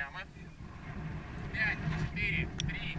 прямо. Пять, четыре, три, два, один.